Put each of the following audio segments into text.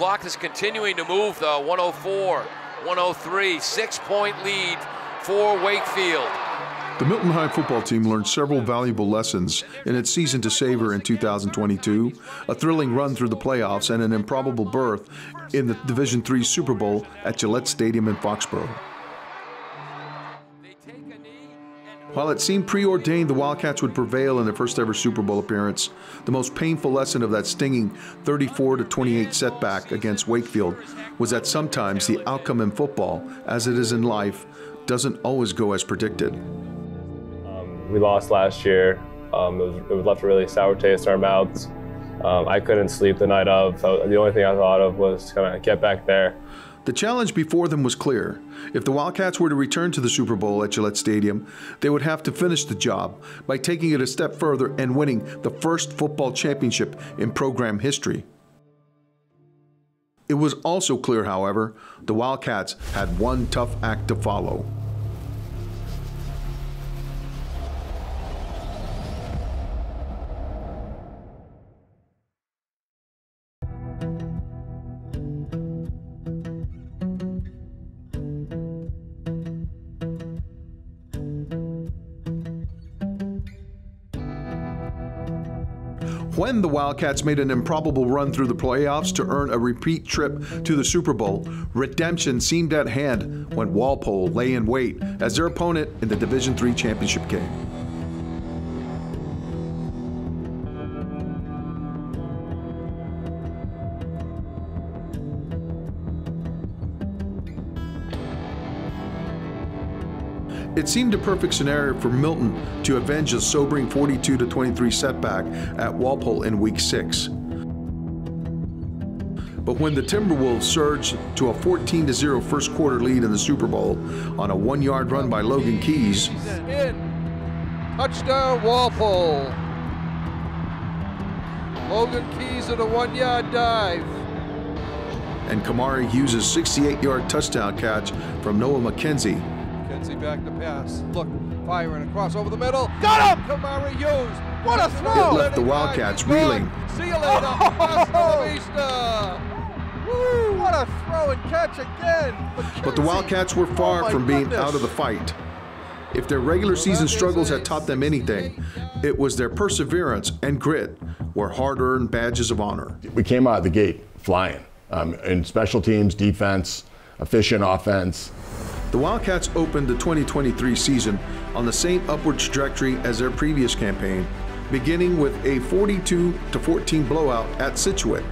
clock is continuing to move, though. 104, 103, six point lead for Wakefield. The Milton High football team learned several valuable lessons in its season to savor in 2022, a thrilling run through the playoffs, and an improbable berth in the Division III Super Bowl at Gillette Stadium in Foxborough. While it seemed preordained the Wildcats would prevail in their first ever Super Bowl appearance, the most painful lesson of that stinging 34 28 setback against Wakefield was that sometimes the outcome in football, as it is in life, doesn't always go as predicted we lost last year. Um, it, was, it, left a really sour taste in our mouths. Um, I couldn't sleep the night of. So the only thing I thought of was kind of get back there. The challenge before them was clear. If the Wildcats were to return to the Super Bowl at Gillette Stadium, they would have to finish the job by taking it a step further and winning the first football championship in program history. It was also clear, however, the Wildcats had one tough act to follow. When the Wildcats made an improbable run through the playoffs to earn a repeat trip to the Super Bowl, redemption seemed at hand when Walpole lay in wait as their opponent in the Division III championship game. It seemed a perfect scenario for Milton to avenge a sobering 42 23 setback at Walpole in Week 6. But when the Timberwolves surged to a 14 0 first quarter lead in the Super Bowl on a one yard run by Logan Keys, in. Touchdown Walpole. Logan Keys at a one yard dive. And Kamari Hughes' 68 yard touchdown catch from Noah McKenzie Lindsay back to pass. Look, firing across over the middle. Got him! Kamari Hughes. What a throw! It left the Wildcats reeling. See you later. Hasta vista. Woo, what a throw and catch again. But the Wildcats were far oh from being goodness. out of the fight. If their regular season struggles had taught them anything, it was their perseverance and grit were hard-earned badges of honor. We came out of the gate flying um, in special teams, defense, efficient offense. The Wildcats opened the 2023 season on the same upward trajectory as their previous campaign, beginning with a 42 14 blowout at Scituate.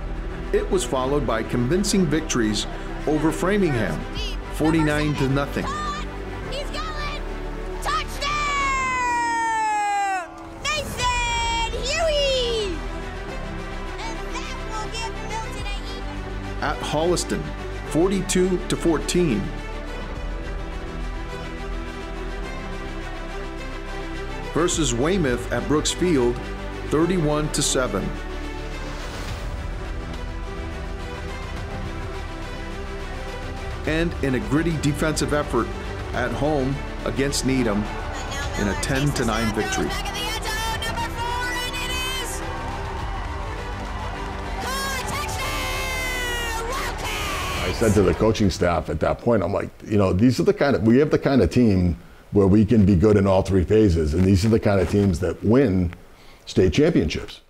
It was followed by convincing victories over Framingham, 49 to nothing. At Holliston, 42 to 14. Versus Weymouth at Brooks Field 31 to 7. And in a gritty defensive effort at home against Needham in a 10 to 9 victory. I said to the coaching staff at that point, I'm like, you know, these are the kind of, we have the kind of team where we can be good in all three phases. And these are the kind of teams that win state championships.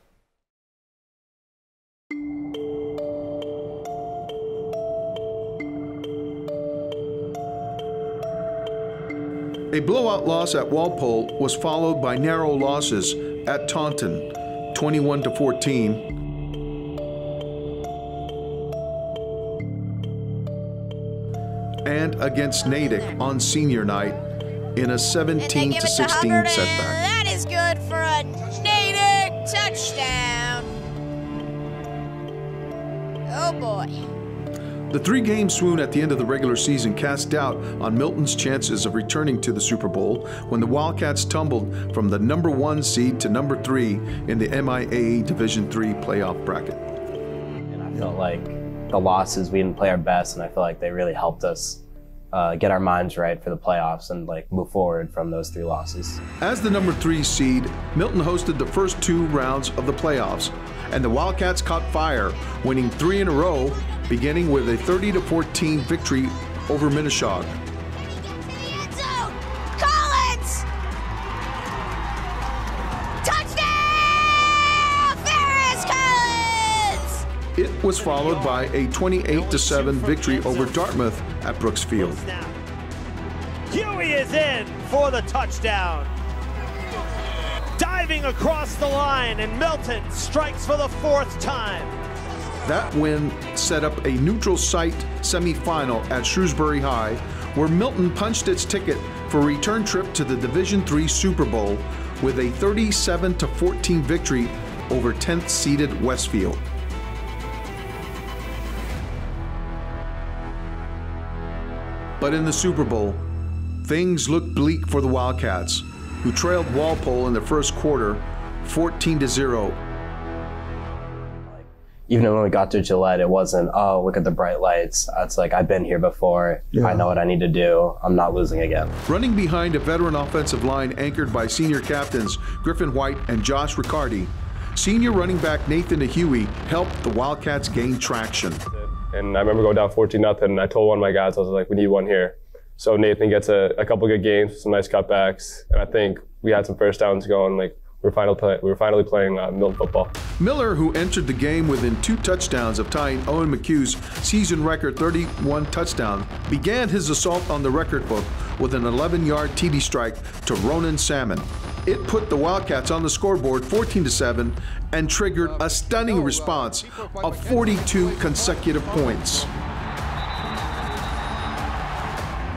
A blowout loss at Walpole was followed by narrow losses at Taunton, 21 to 14, and against Natick on senior night in a 17 to 16 setback. That is good for a Natick touchdown. Oh boy. The three game swoon at the end of the regular season cast doubt on Milton's chances of returning to the Super Bowl when the Wildcats tumbled from the number one seed to number three in the MIAA Division III playoff bracket. And I felt like the losses, we didn't play our best, and I feel like they really helped us uh, get our minds right for the playoffs and like move forward from those three losses. As the number three seed, Milton hosted the first two rounds of the playoffs and the Wildcats caught fire, winning three in a row, beginning with a 30 to 14 victory over Minnechaug. Was followed by a 28 7 victory over Dartmouth at Brooks Field. Ahui is in for the touchdown. Diving across the line, and Milton strikes for the fourth time. That win set up a neutral site semifinal at Shrewsbury High, where Milton punched its ticket for a return trip to the Division III Super Bowl with a 37 14 victory over 10th seeded Westfield. But in the Super Bowl, things looked bleak for the Wildcats, who trailed Walpole in the first quarter 14 to 0 Even when we got to Gillette, it wasn't, oh, look at the bright lights. It's like, I've been here before. I know what I need to do. I'm not losing again. Running behind a veteran offensive line anchored by senior captains Griffin White and Josh Riccardi, senior running back Nathan Ahui helped the Wildcats gain traction. And I remember going down 14 nothing. And I told one of my guys, I was like, we need one here. So Nathan gets a, a couple good games, some nice cutbacks, and I think we had some first downs going. Like we were finally play, we were finally playing uh, Milton football. Miller, who entered the game within two touchdowns of tying Owen McHugh's season record 31 touchdown, began his assault on the record book with an 11-yard TD strike to Ronan Salmon. It put the Wildcats on the scoreboard 14 to 7 and triggered a stunning response of 42 consecutive points.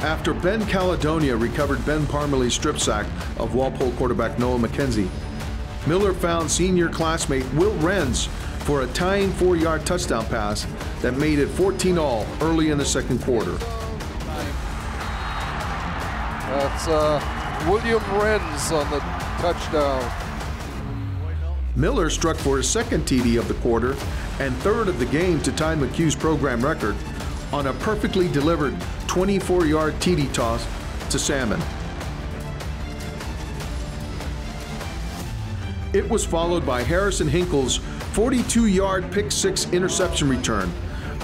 After Ben Caledonia recovered Ben Parmalee's strip sack of Walpole quarterback Noah McKenzie, Miller found senior classmate Will Renz for a tying four yard touchdown pass that made it 14 all early in the second quarter. That's uh, William Renz on the touchdown. Miller struck for his second TD of the quarter and third of the game to tie McHugh's program record on a perfectly delivered 24 yard TD toss to Salmon. It was followed by Harrison Hinkle's 42 yard pick six interception return,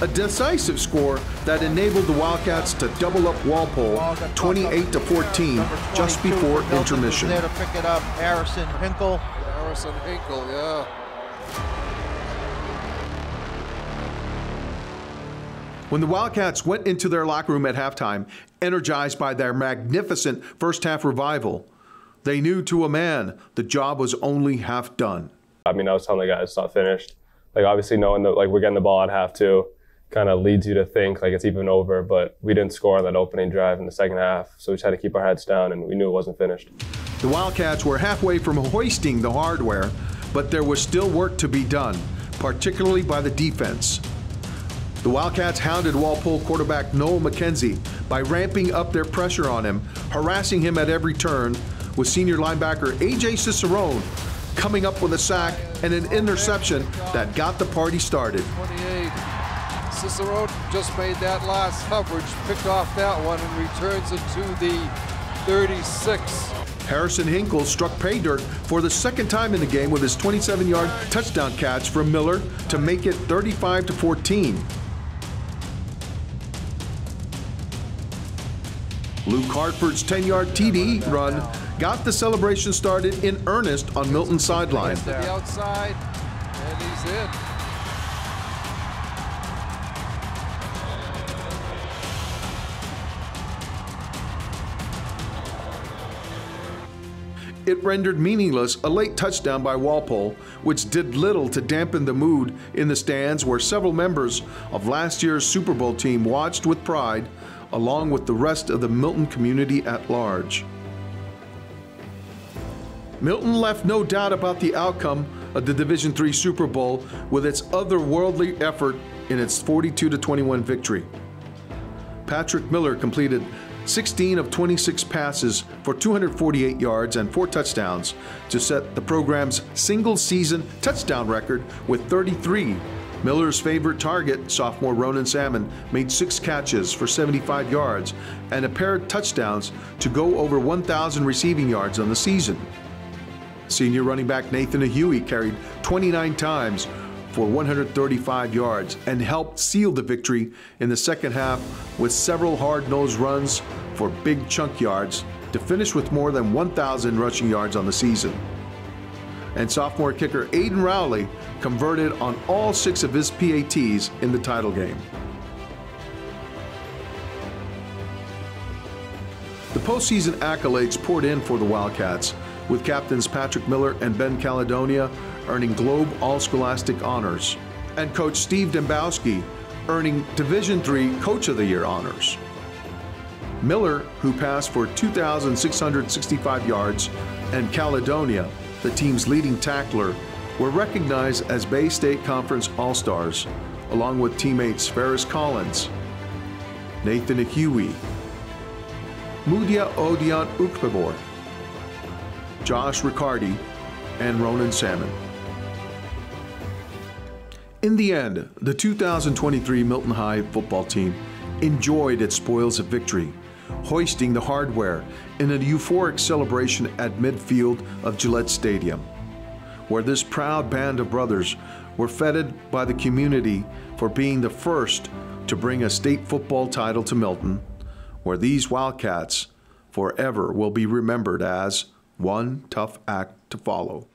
a decisive score that enabled the Wildcats to double up Walpole 28 to 14 just before intermission. There to pick it up, Harrison Hinkle. Harrison Hinkle, yeah. When the Wildcats went into their locker room at halftime, energized by their magnificent first half revival, they knew to a man the job was only half done. I mean, I was telling the guys it's not finished. Like obviously knowing that like we're getting the ball at half two kind of leads you to think like it's even over, but we didn't score on that opening drive in the second half, so we just had to keep our heads down and we knew it wasn't finished. The Wildcats were halfway from hoisting the hardware, but there was still work to be done, particularly by the defense. The Wildcats hounded Walpole quarterback Noel McKenzie by ramping up their pressure on him, harassing him at every turn, with senior linebacker A.J. Cicerone coming up with a sack and an interception that got the party started. 28. Cicerone just made that last coverage, picked off that one, and returns it to the 36. Harrison Hinkle struck pay dirt for the second time in the game with his 27-yard touchdown catch from Miller to make it 35 to 14. Luke Hartford's 10-yard TD run got the celebration started in earnest on Milton's sideline. To the outside, and he's in. It rendered meaningless a late touchdown by Walpole, which did little to dampen the mood in the stands where several members of last year's Super Bowl team watched with pride, along with the rest of the Milton community at large. Milton left no doubt about the outcome of the Division III Super Bowl with its otherworldly effort in its 42 21 victory. Patrick Miller completed 16 of 26 passes for 248 yards and four touchdowns to set the program's single season touchdown record with 33. Miller's favorite target, sophomore Ronan Salmon, made six catches for 75 yards and a pair of touchdowns to go over 1,000 receiving yards on the season. Senior running back Nathan Ahui carried 29 times for 135 yards and helped seal the victory in the second half with several hard nosed runs for big chunk yards to finish with more than 1,000 rushing yards on the season. And sophomore kicker Aiden Rowley converted on all six of his PATs in the title game. The postseason accolades poured in for the Wildcats, with captains Patrick Miller and Ben Caledonia earning Globe All Scholastic honors, and coach Steve Dembowski earning Division III Coach of the Year honors. Miller, who passed for 2,665 yards, and Caledonia, the team's leading tackler, were recognized as Bay State Conference All Stars, along with teammates Ferris Collins, Nathan Ahui, Mudia Odion Ukpebor, Josh Riccardi, and Ronan Salmon. In the end, the 2023 Milton High football team enjoyed its spoils of victory, hoisting the hardware in a euphoric celebration at midfield of Gillette Stadium, where this proud band of brothers were feted by the community for being the first to bring a state football title to Milton, where these Wildcats forever will be remembered as one tough act to follow.